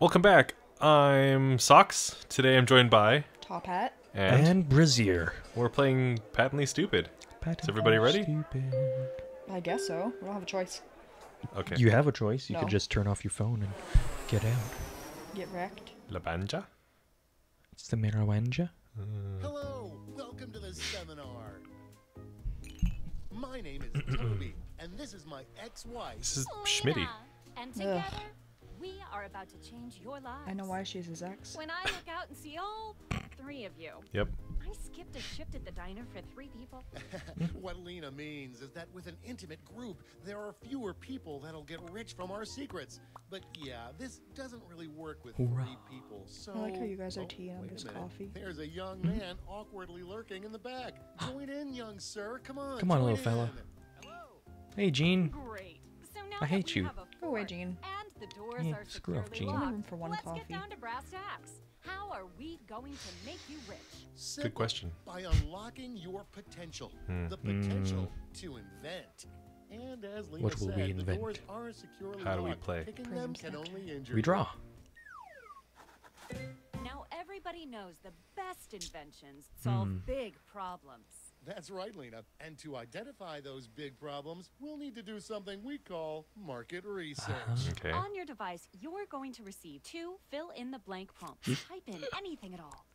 Welcome back. I'm Socks. Today I'm joined by Top hat. and, And Brazier. we're playing Patently Stupid. Patently Is everybody ready? Stupid. I guess so. We don't have a choice. Okay. You have a choice. You No. could just turn off your phone and get out. Get wrecked. La Banja? It's the Mirawanja. Hello, welcome to the seminar. My name is Toby, and this is my ex-wife. This is Schmitty. Lena, And together, we are about to change your lives. I know why she's his ex. When I look out and see all three of you, Yep. I skipped a shift at the diner for three people. what Lena means is that with an intimate group, there are fewer people that'll get rich from our secrets. But yeah, this doesn't really work with Hoorah. three people. So I like how you guys are Oh, tea and I'm wait a just minute. coffee. There's a young hmm? man awkwardly lurking in the back. Join in, young sir. Come on. Come on, join little fella. in. Hey, Gene. Great. So now I hate we you. have a Go away, fort Gene. And the doors Yeah, are screw off, securely Gene. Only locked. room for one Let's coffee. get down to brass tacks. How are we going to make you rich? Simple. question. By unlocking your potential, Hmm. the potential to invent. And as Lena What will we said, the invent? doors are securely How do we play? Them can only injure We draw. Now everybody knows the best inventions solve Hmm. big problems. That's right, Lena. And to identify those big problems, we'll need to do something we call market research. Uh-huh. Okay. On your device, you're going to receive two fill in the blank prompts. Type in anything at all.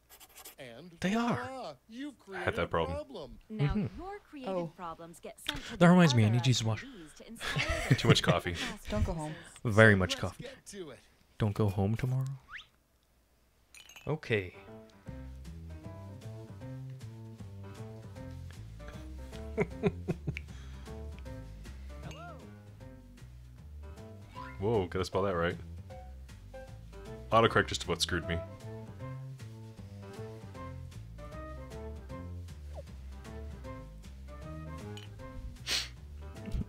And They are. voila, You've created had that problem. problem. Now your creative Oh. problems get sent to That reminds me, I other need to use the wash- attendees to inspire the Too much coffee. Don't go home. Very So much let's coffee. Get to it. Don't go home tomorrow. Okay. Whoa, gotta spell that right. Autocorrect just about screwed me.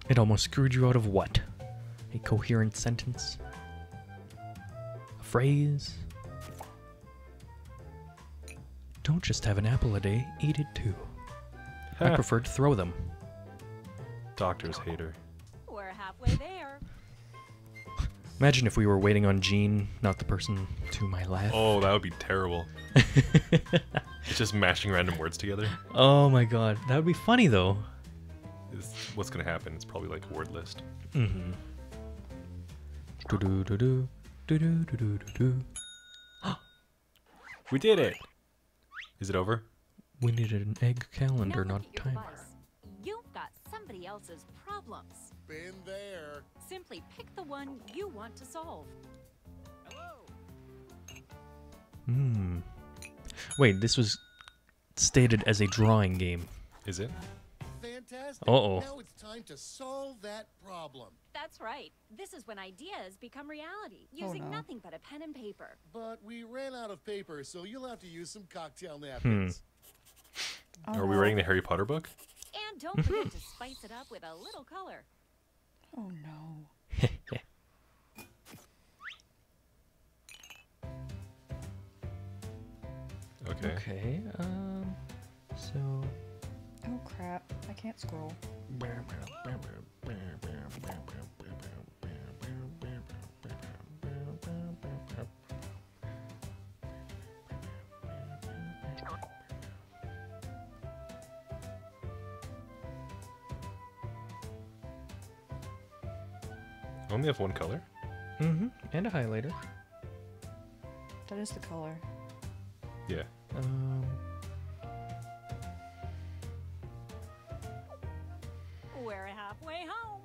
It almost screwed you out of what? A coherent sentence? A phrase? Don't just have an apple a day, eat it too. I prefer to throw them. Doctor's hater. We're halfway there. Imagine if we were waiting on Gene, not the person to my left. Oh, that would be terrible. it's just mashing random words together. Oh my god, that would be funny though. Is what's gonna happen? It's probably like a word list. Mm-hmm. Do do do do do do do do do. We did it. Is it over? We needed an egg calendar, now not look a at your timer. device. You've got somebody else's problems. Been there. Simply pick the one you want to solve. Hello. Hmm. Wait, this was stated as a drawing game. Is it? Fantastic. Uh-oh. Now it's time to solve that problem. That's right. This is when ideas become reality, Oh, using no. nothing but a pen and paper. But we ran out of paper, so you'll have to use some cocktail napkins. Hmm. Napkins. Oh, Are we no. writing the Harry Potter book? And don't forget to spice it up with a little color. Oh no. Okay. Okay, um, so. Oh crap. I can't scroll. Only have one color. Mm-hmm, and a highlighter. That is the color. Yeah. Um, We're halfway home.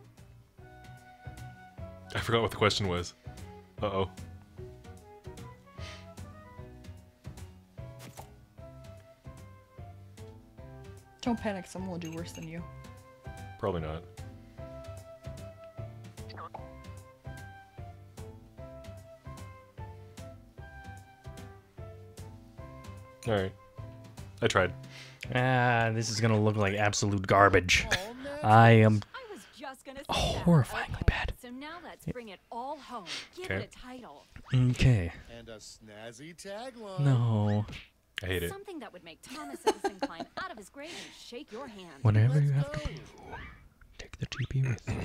I forgot what the question was. Uh oh. Don't panic, someone will do worse than you. Probably not. Alright. I tried. ah, this is gonna look like absolute garbage. I am. I was just gonna say Oh, horrifyingly Okay, bad. So now let's bring it all home. Give Okay. it a title. Okay. And a snazzy tagline. No. I hate it. Something that would make Thomas Edison climb out of his grave and shake your hand. Whatever Let's you have go. to do, take the TP with you.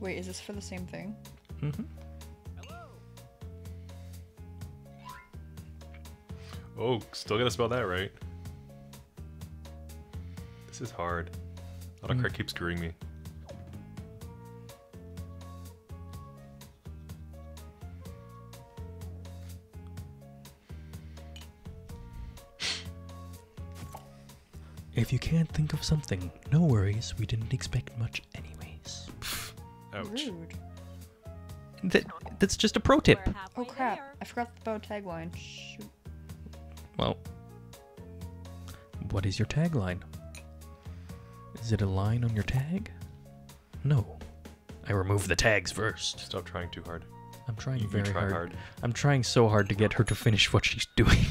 Wait, is this for the same thing? Mm-hmm. Oh, still gotta spell that right. This is hard. Autocorrect keeps screwing me. If you can't think of something, no worries. We didn't expect much anyways. Ouch. Rude. That, that's just a pro tip. Oh crap! there. I forgot the bow tagline. Shoot. Well, what is your tagline? Is it a line on your tag? No. I remove the tags first. Stop trying too hard. I'm trying You, you very try hard. hard. I'm trying so hard to get her to finish what she's doing.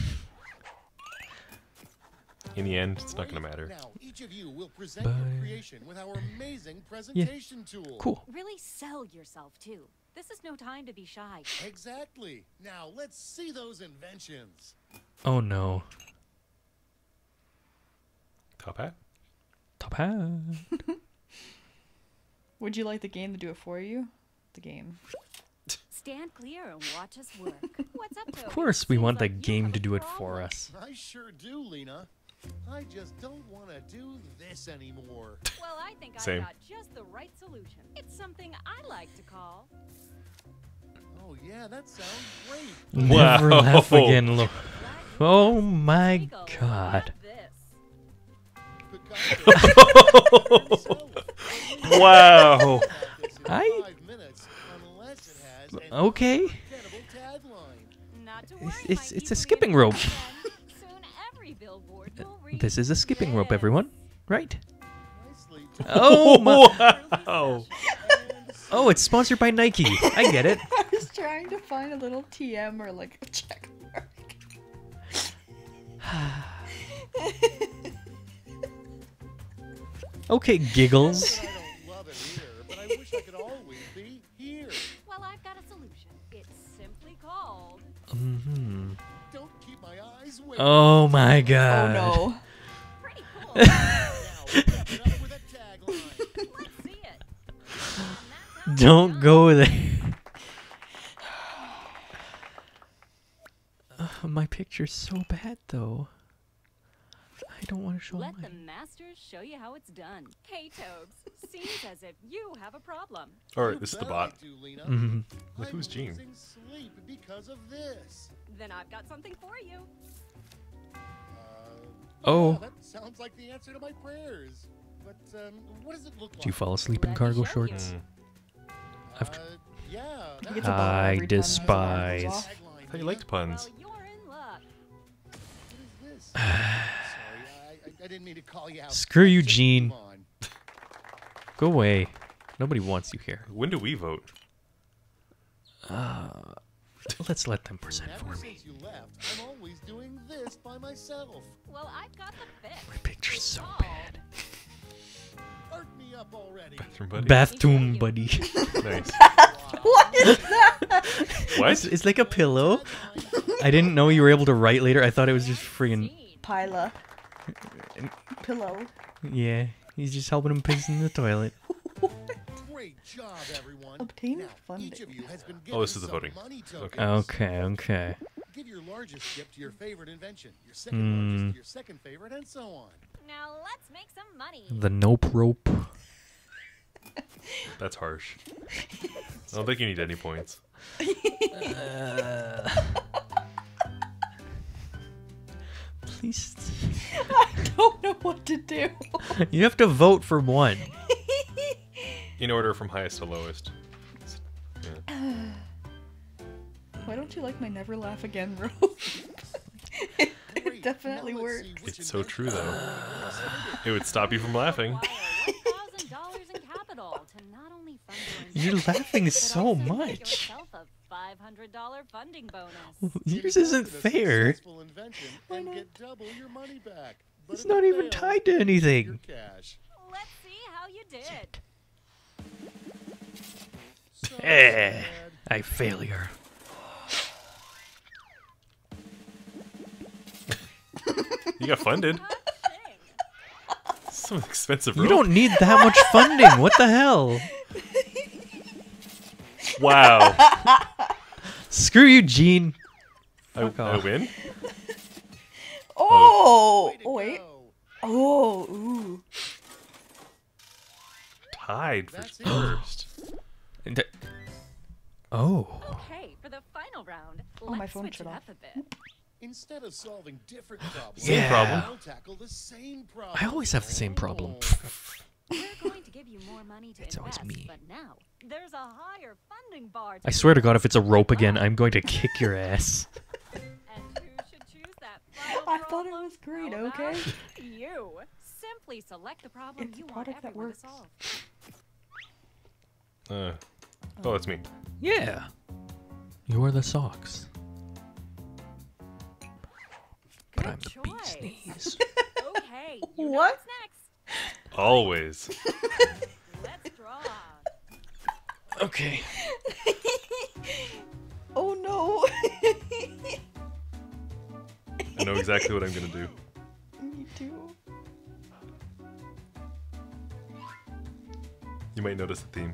In the end, it's not gonna matter. Now, each of you will present Bye. your creation with our amazing presentation tool. cool. Really sell yourself too. This is no time to be shy. Exactly. Now, let's see those inventions. Oh no. Top hat? Top hat. Would you like the game to do it for you? The game. Stand clear and watch us work. What's up, Of course, we want the like you game to do it for us. I sure do, Lena. I just don't want to do this anymore. Well, I think Same. I got just the right solution. It's something I like to call. Oh, yeah, that sounds great. Never Wow. laugh again, look. Oh my Take a look god. at this. Picasso. Wow. I- Five minutes, unless it has an Okay. unforgettable tagline. Not to It's- it's- it's a skipping rope. This is a skipping rope, everyone. Right? Oh my. wow. Oh, it's sponsored by Nike. I get it. I was trying to find a little TM or like a check mark. Okay, giggles. I don't love it here, but I wish I could always be here. Well, I've got a solution. It's simply called. hmm Oh my Oh god. no. Pretty cool. Now, wrap it up with a tagline. Let's see it. And that's how Don't go there. Uh, my picture's so bad though. I don't want to show Let my. the masters show you how it's done. Hey, Tobes, seems as if you have a problem. Alright, this is the bot. Do, Lena. Mhm. Look who's Gene. sleep because of this. Then I've got something for you. Oh. yeah, that sounds like the answer to my prayers. But um, what does it look like? Do you fall asleep in cargo shorts? Mm. I've Uh, yeah. He that- gets a ball I every time his alarm goes despise- off. Tagline, I thought you liked puns. Well, you're in luck. What is this? Sorry, I, I, I didn't mean to call you out. Screw you, Gene. Go away. Nobody wants you here. When do we vote? Uh, let's let them present Ever for me. since you left, I'm always doing this by myself. Well, I've got the fix. My picture's It's so called bad. Start me up already. Bathroom buddy? Bathroom buddy. nice. What is that? What? It's, it's like a pillow. I didn't know you were able to write later. I thought it was just friggin' Pila. Pillow. yeah. He's just helping him piss in the toilet. Great job, everyone. Obtain now, funding. Each of you has been Oh, this is the voting. money tokens. Okay, okay. Give your largest gift to your favorite invention, your second Hmm. largest to your second favorite, and so on. Now let's make some money. The nope rope. That's harsh. I don't think you need any points. Please. I don't know what to do. You have to vote for one. In order from highest to lowest. Yeah. Why don't you like my never laugh again rope? it Great. definitely works. see It's so true, though. It would stop you from laughing. Require $1,000 in capital to not only fund your You're laughing so much. yourself a $500 funding bonus. Yours isn't fair. successful invention and get double your money back. But It's not even fails, tied to your anything. cash. Let's see how you did. So Eh, sad. I failure. You got funded. Some expensive You don't need that much funding. What the hell? Wow. Screw you, Gene. I, Fuck I off. win? Oh, oh wait. go. Oh, ooh. Tied for That's first. And Oh. Okay, for the final round, Oh, my let's phone switch it off. up a bit. Instead of solving different problems, Same problem. I'll tackle the same problem. I always have the same problem. Oh. We're going to give you more money to It's always invest, me. but now there's a higher funding bar. To I swear to God, if it's a rope again, I'm going to kick your ass. And who should choose that I thought it was great, okay? You simply select the problem It's you want everyone to solve. Uh, oh, it's me. Yeah. You are the socks. But Good I'm the bee's choice. knees. Okay. You know What? what's next. Always. Let's draw. okay. Oh no. I know exactly what I'm gonna do. Me too. You might notice the theme.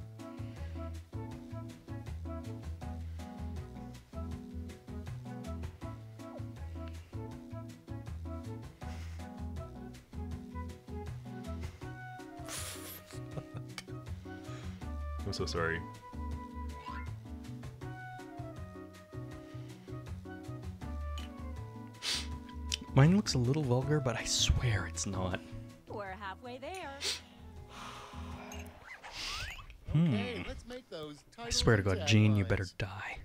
I'm so sorry. Mine looks a little vulgar, but I swear it's not. We're halfway there. Okay, let's make those Hmm. I swear to God, and Gene, you better die.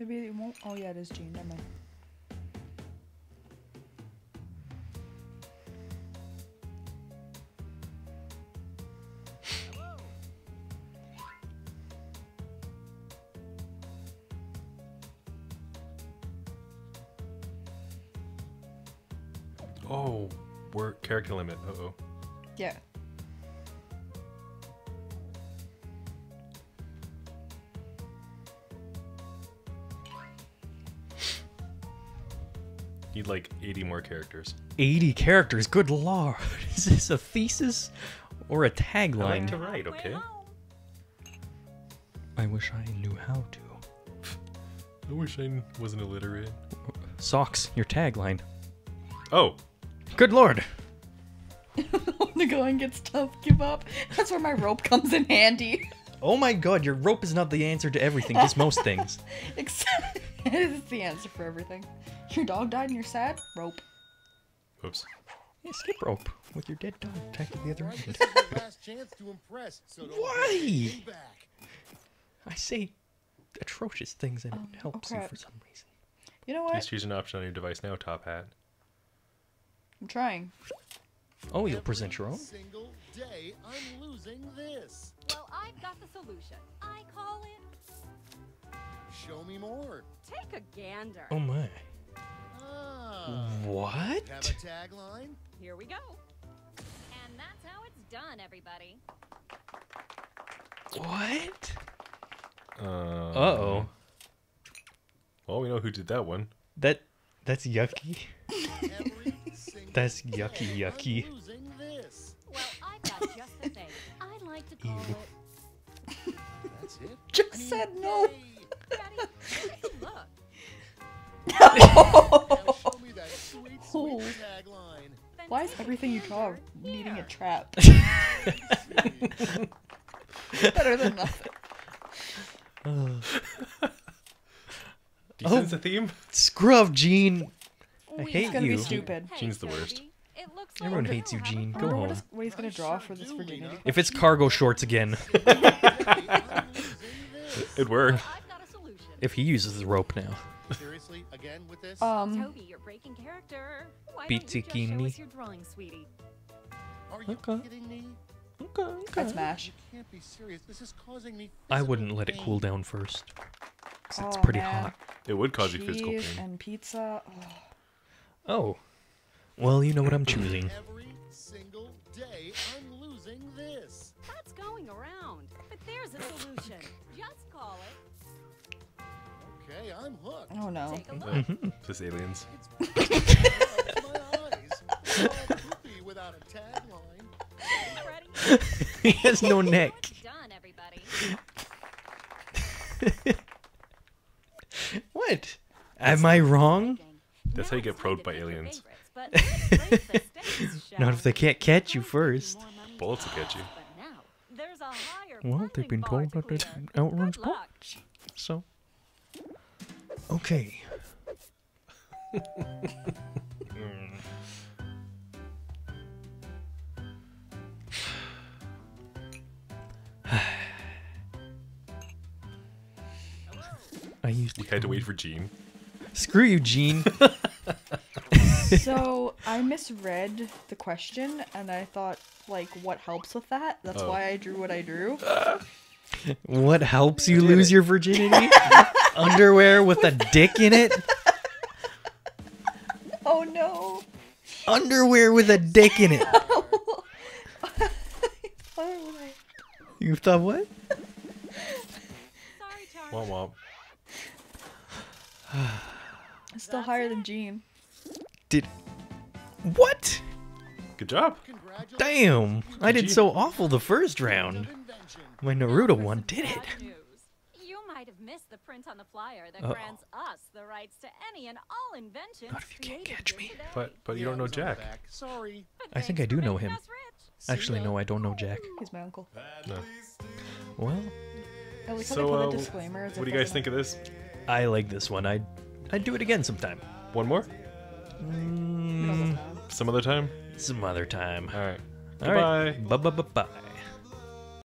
Maybe it won't. Oh yeah, it is Gene. Never mind. Oh, we're character limit. Uh oh. Yeah. Need like 80 more characters. 80 characters, good lord. Is this a thesis or a tagline? I like tagline? to write, okay? I wish I knew how to. I wish I wasn't illiterate. Socks, your tagline. Oh, Good lord. when the going gets tough, give up. That's where my rope comes in handy. Oh my god, your rope is not the answer to everything, just most things. Except it's the answer for everything. Your dog died and you're sad? Rope. oops. Yeah, skip rope with your dead dog tacked to the other end. this is your last chance to impress, so Why? hold anything back. I say atrocious things and Um, it helps oh you for some reason. You know Please what? choose an option on your device now, Top Hat. I'm trying. Oh, you'll present your own? single day, I'm losing this. Well, I've got the solution. I call it Show me more. take a gander. Oh my. Ah. What? Have a tagline? Here we go. And that's how it's done, everybody. What? Um, Uh oh. Well, we know who did that one. That that's yucky. Every single That's yucky, yucky. I'm losing this. Well, just the thing. I like to call Ew. it. Just I mean, said no. yay. Daddy, take a look. Now show me that sweet, sweet Oh. tagline. Then Why is everything you draw needing a trap? Better than nothing. Do you Oh. sense a theme? Scrub, Gene. I hate It's gonna you. be stupid. Hey, Gene's the worst. It looks Everyone hates you, have Gene. Go wonder what, home. is, what he's gonna draw for this do, virginity. If it's cargo shorts again, Every day, I'm losing this. It'd work. I've got a solution. if he uses the rope now. Seriously, again with this? Um, Toby, you're breaking character. Why don't you just show us your drawing, sweetie? Are you okay. kidding me? Okay, okay. I smash. You can't be serious. This is causing me. I wouldn't let it cool pain. down first. 'cause it's Oh, pretty man. hot. It would cause you physical cheese pain. and pizza. Oh, Oh. Well, you know what I'm choosing. Every single day, I'm losing this. That's going around. But there's a solution. Just call it. Okay, I'm hooked. oh no. Take. This aliens. It's up to my eyes. It's all poopy without a tagline. He has no neck. Done, everybody. what? Am I wrong? That's how you get probed by aliens. Not if they can't catch you first. Bullets will catch you. Well, they've been told that it outruns bullets. So. Okay. I used We to. had to wait for Gene. Screw you, Gene. so I misread the question and I thought like what helps with that? That's Oh. why I drew what I drew. what helps you lose your virginity? Underwear with a dick in it? Oh no. Underwear with a dick in it. Why would You thought what? Sorry, Charlie. Womp Charlie. womp. Still higher than Gene. Did. What? Good job. Damn! I did so awful the first round. Invention. My Naruto one did it. Bad. You might have missed the print on the flyer that Uh-oh. grants us the rights to any and all inventions. Not if you can't catch me. But but you don't know was on the Jack. Sorry. I think I do know him. Actually, no, I don't know Jack. He's my uncle. No. Well, I like how So, uh, a disclaimer. What do you guys think of this? I like this one. I'd, I'd do it again sometime. One more? Mm, Some other time? some other time. All right. All Goodbye. right. Bye bye bye bye.